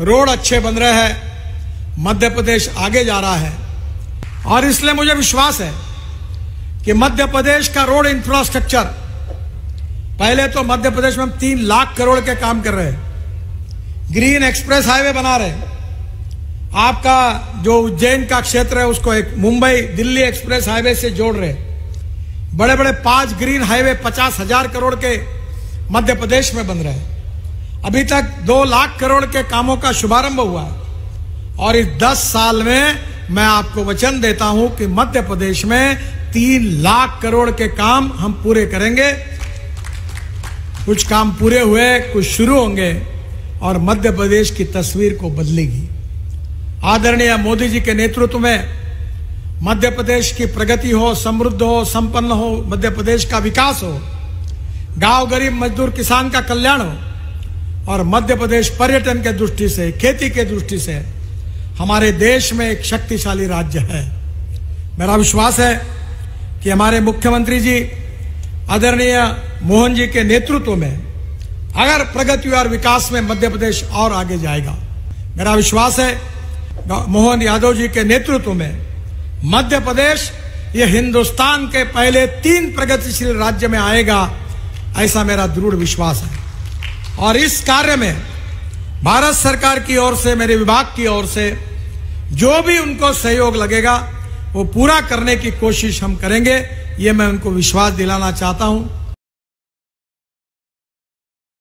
Road अच्छे बन रहे हैं, मध्य प्रदेश आगे जा रहा है। और इसलिए मुझे विश्वास है कि मध्य प्रदेश का रोड इंफ्रास्ट्रक्चर पहले तो मध्य प्रदेश में हम तीन लाख करोड़ के काम कर रहे हैं। ग्रीन एक्सप्रेस हाईवे बना रहे हैं। आपका जो उज्जैन का क्षेत्र है, उसको एक मुंबई दिल्ली एक्सप्रेस हाईवे से जोड़ रहे बड़े बड़े पाँच ग्रीन हाईवे पचास हज़ार करोड़ के मध्य प्रदेश में बन रहे हैं। अभी तक दो लाख करोड़ के कामों का शुभारंभ हुआ है। और इस दस साल में मैं आपको वचन देता हूँ कि मध्य प्रदेश में तीन लाख करोड़ के काम हम पूरे करेंगे। कुछ काम पूरे हुए, कुछ शुरू होंगे और मध्य प्रदेश की तस्वीर को बदलेगी। आदरणीय मोदी जी के नेतृत्व में मध्य प्रदेश की प्रगति हो, समृद्ध हो, संपन्न हो, मध्य प्रदेश का विकास हो, गाँव गरीब मजदूर किसान का कल्याण हो और मध्य प्रदेश पर्यटन के दृष्टि से, खेती के दृष्टि से हमारे देश में एक शक्तिशाली राज्य है। मेरा विश्वास है कि हमारे मुख्यमंत्री जी, आदरणीय मोहन जी के नेतृत्व में अगर प्रगति और विकास में मध्य प्रदेश और आगे जाएगा, मेरा विश्वास है मोहन यादव जी के नेतृत्व में मध्य प्रदेश ये हिंदुस्तान के पहले तीन प्रगतिशील राज्य में आएगा, ऐसा मेरा दृढ़ विश्वास है। और इस कार्य में भारत सरकार की ओर से, मेरे विभाग की ओर से जो भी उनको सहयोग लगेगा, वो पूरा करने की कोशिश हम करेंगे। ये मैं उनको विश्वास दिलाना चाहता हूँ।